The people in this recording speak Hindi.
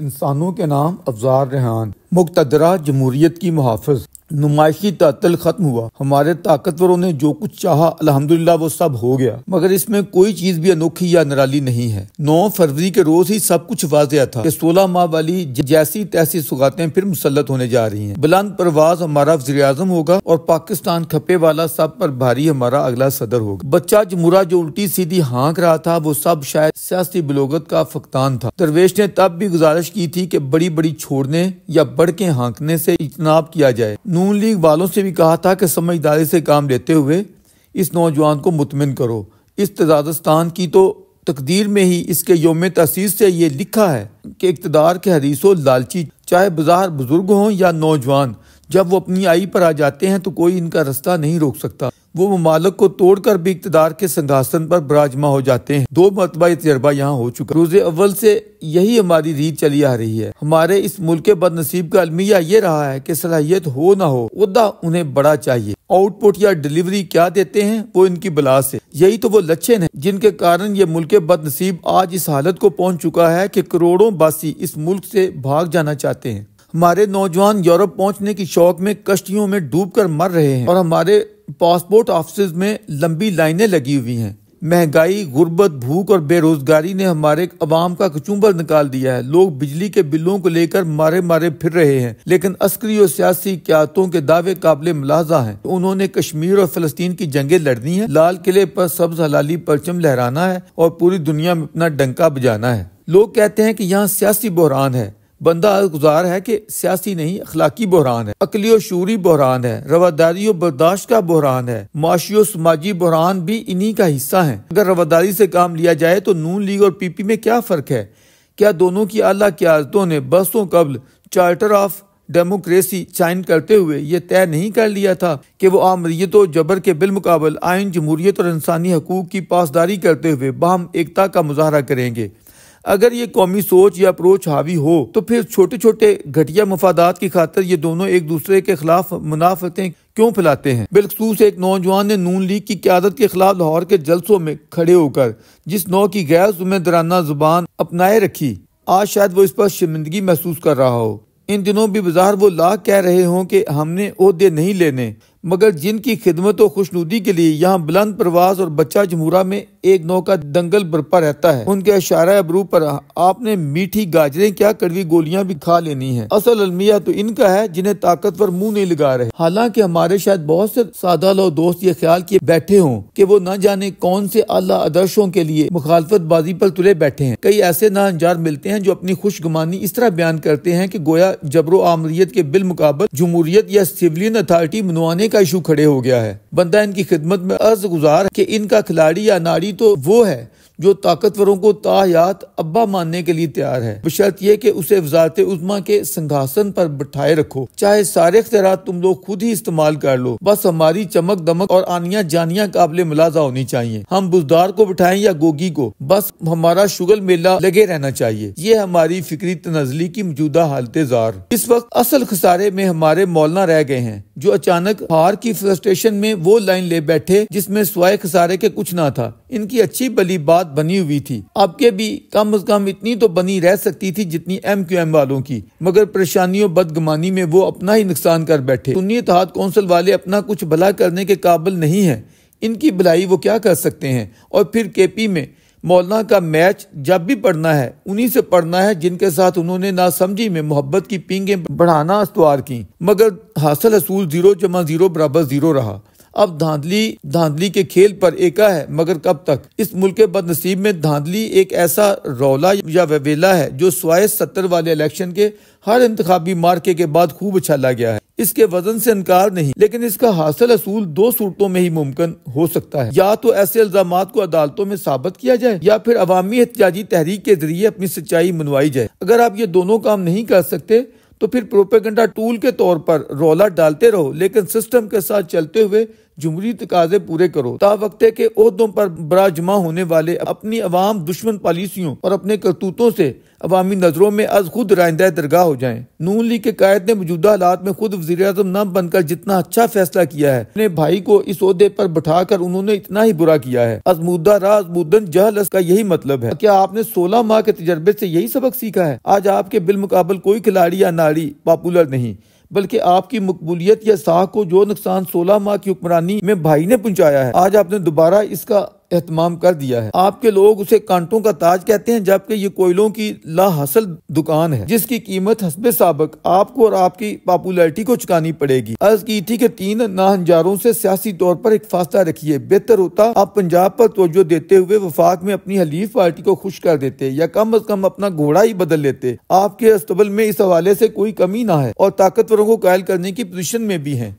इंसानों के नाम अफजार रेहान मुकतदरा जमहूरियत की मुहाफ़ नुमाइशी तातल खत्म हुआ। हमारे ताकतवरों ने जो कुछ चाहा, अल्हम्दुलिल्लाह, वो सब हो गया। मगर इसमें कोई चीज़ भी अनोखी या निराली नहीं है। नौ फरवरी के रोज ही सब कुछ वाजिया था कि सोलह माह वाली जैसी तैसी सुगातें फिर मुसलत होने जा रही हैं। बुलंद परवाज हमारा वजी अजम होगा और पाकिस्तान खपे वाला सब पर भारी हमारा अगला सदर होगा। बच्चा जमुरा जो उल्टी सीधी हाँक रहा था, वो सब शायद सियासी बलोगत का फकतान था। दरवेश ने तब भी गुजारिश की थी की बड़ी बड़ी छोड़ने या बढ़ के हाँकने से इजनाब किया जाए। नून लीग वालों से भी कहा था कि समझदारी से काम लेते हुए इस नौजवान को मुतमिन करो। इस तजादस्तान की तो तकदीर में ही इसके योम तसीस से ये लिखा है कि इकतदार के हदीसों लालची, चाहे बाज़ार बुज़ुर्ग हों या नौजवान, जब वो अपनी आई पर आ जाते हैं तो कोई इनका रास्ता नहीं रोक सकता। वो ममालक को तोड़कर भी इकतदार के संघासन पर बराजमा हो जाते हैं। दो मरतबा तजर्बा यहाँ हो चुका रोज अव्वल से यही हमारी रीत चली आ रही है। हमारे इस मुल्क के बदनसीब का अलमिया ये रहा है कि सलाहियत हो ना हो उदा उन्हें बड़ा चाहिए। आउटपुट या डिलीवरी क्या देते हैं, वो इनकी बला से यही तो वो लक्षण है, जिनके कारण ये मुल्क बदनसीब आज इस हालत को पहुँच चुका है कि करोड़ों बासी इस मुल्क से भाग जाना चाहते हैं। हमारे नौजवान यूरोप पहुँचने की शौक में कश्तियों में डूब कर मर रहे हैं और हमारे पासपोर्ट ऑफ़िस में लंबी लाइनें लगी हुई हैं। महँगाई, गुर्बत, भूख और बेरोजगारी ने हमारे अवाम का कचूबर निकाल दिया है। लोग बिजली के बिलों को लेकर मारे मारे फिर रहे हैं। लेकिन अस्करी और सियासी क्यातों के दावे काबिल मुलाजा हैं। उन्होंने कश्मीर और फलस्तीन की जंगें लड़नी है। लाल किले पर सब्ज हलाली परचम लहराना है और पूरी दुनिया में अपना डंका बजाना है। लोग कहते हैं कि यहाँ सियासी बहरान है। बंदा गुजार है कि सियासी नहीं, अखलाकी बहरान है। अकली और शूरी बहरान है रवादारी और बर्दाश्त का बहरान है। माशी और समाजी बहरान भी इन्हीं का हिस्सा है। अगर रवादारी से काम लिया जाए तो नून लीग और पीपी में क्या फ़र्क है? क्या दोनों की अला क्यादतों ने बरसों कबल चार्टर ऑफ़ डेमोक्रेसी साइन करते हुए ये तय नहीं कर लिया था कि वो आमरीत और जबर के बिलमुकाबल आइन जमहूरियत और इंसानी हकूक की पासदारी करते हुए बाहम एकता का मुजाहरा करेंगे? अगर ये कौमी सोच या अप्रोच हावी हो तो फिर छोटे छोटे घटिया मफादात की खातर ये दोनों एक दूसरे के खिलाफ मुनाफतें क्यों फैलाते हैं? बिलखसूस एक नौजवान ने नून लीग की क्यादत के खिलाफ लाहौर के जलसों में खड़े होकर जिस नौ की गैर जुम्मेदाराना ज़ुबान अपनाए रखी। आज शायद वो इस पर शर्मिंदगी महसूस कर रहा हो। इन दिनों भी बाज़ार वो लाख कह रहे हों कि हमने अहदे नहीं लेने। मगर जिनकी खिदमत और खुशनुदी के लिए यहाँ बुलंद प्रवास और बच्चा जमूरा में एक नौ का दंगल बरपा रहता है। उनके इशारा अबरू पर आपने मीठी गाजरें क्या कड़वी गोलियाँ भी खा लेनी है? असल अलमिया तो इनका है जिन्हें ताकतवर मुँह नहीं लगा रहे। हालाँकि हमारे शायद बहुत से सादा लो दोस्त ये ख्याल किए बैठे हों कि वो न जाने कौन से अल्लाह आदर्शों के लिए मुखालफत बाजी पर तुले बैठे हैं। कई ऐसे ना अंजार मिलते हैं जो अपनी खुशगुमानी इस तरह बयान करते हैं की गोया जबरो आमरीत के बिल मुकाबल जमहूरियत या सिविलियन अथॉरिटी मनवाने का इशू खड़े हो गया है। बंदा इनकी खिदमत में अर्ज़ गुजार कि इनका खिलाड़ी या नारी तो वो है जो ताकतवरों को तायात अब्बा मानने के लिए तैयार है। बशर्त ये कि उसे वजारत उजमा के संघासन पर बिठाए रखो। चाहे सारे अख्तियार तुम लोग खुद ही इस्तेमाल कर लो। बस हमारी चमक दमक और आनिया जानिया काबिल मुलाजा होनी चाहिए। हम बुजदार को बिठाए या गोगी को। बस हमारा शुगल मेला लगे रहना चाहिए। ये हमारी फिक्री तनजली की मौजूदा हालत जार। इस वक्त असल खसारे में हमारे मौलाना रह गए हैं, जो अचानक हार की फ्रस्ट्रेशन में वो लाइन ले बैठे जिसमें स्वाय खसारे के कुछ ना था। इनकी अच्छी बली बात बनी हुई थी। आपके भी कम अज कम इतनी तो बनी रह सकती थी जितनी एम क्यू एम वालों की। मगर परेशानियों, बदगमानी में वो अपना ही नुकसान कर बैठे। सुन्नी इतिहाद कौंसिल वाले अपना कुछ भला करने के काबिल नहीं है। इनकी भलाई वो क्या कर सकते हैं? और फिर के पी में मौलाना का मैच जब भी पढ़ना है, उन्हीं से पढ़ना है जिनके साथ उन्होंने नासमझी में मोहब्बत की पींगे बढ़ाना अस्तवार की। मगर हासिल असूल ज़ीरो जमा ज़ीरो बराबर ज़ीरो रहा। अब धांधली धांधली के खेल पर एका है, मगर कब तक? इस मुल्क के बदनसीब में धांधली एक ऐसा रौला या वेवेला है, जो स्वाय सत्तर वाले इलेक्शन के हर इंतबी मार्के के बाद खूब उछाला गया है। इसके वज़न से इनकार नहीं, लेकिन इसका हासिल असूल दो सूरतों में ही मुमकिन हो सकता है। या तो ऐसे इल्ज़ाम को अदालतों में साबित किया जाए, या फिर अवामी एहतजाजी तहरीक के ज़रिए अपनी सच्चाई मनवाई जाए। अगर आप ये दोनों काम नहीं कर सकते तो फिर प्रोपेगेंडा टूल के तौर पर रोला डालते रहो, लेकिन सिस्टम के साथ चलते हुए जमहूरी तकाजे पूरे करो। ता वक्त के अहदों पर बराजमा होने वाले अपनी अवाम दुश्मन पॉलिसियों और अपने करतूतों से अवामी नज़रों में आज खुद राइंदा दरगाह हो जाए। नून लीग के कायद ने मौजूदा हालात में खुद वजी अजम न बनकर जितना अच्छा फैसला किया है, अपने भाई को इस अहदे पर बैठाकर उन्होंने इतना ही बुरा किया है। अजमुदा रा अजमुदन जहल का यही मतलब है। क्या आपने सोलह माह के तजर्बे से यही सबक सीखा है? आज आपके बिलमुकाबल कोई खिलाड़ी या नारी पॉपुलर नहीं। बल्कि आपकी मकबूलियत या साह को जो नुकसान सोलह माह की हुक्मरानी में भाई ने पहुँचाया है। आज आपने दोबारा इसका एहतमाम कर दिया है। आपके लोग उसे कांटों का ताज कहते हैं, जबकि ये कोयलों की लाहासिल दुकान है, जिसकी कीमत हसब सबक आपको और आपकी पॉपुलरिटी को चुकानी पड़ेगी। अर्ज़ की थी कि तीन नाहजारों से सियासी तौर पर एक फासला रखिए। बेहतर होता, आप पंजाब पर तोजो देते हुए वफाक में अपनी हलीफ पार्टी को खुश कर देते या कम अज कम अपना घोड़ा ही बदल लेते। आपके अस्तबल में इस हवाले से कोई कमी ना है और ताकतवरों को कायल करने की पोजिशन में भी है।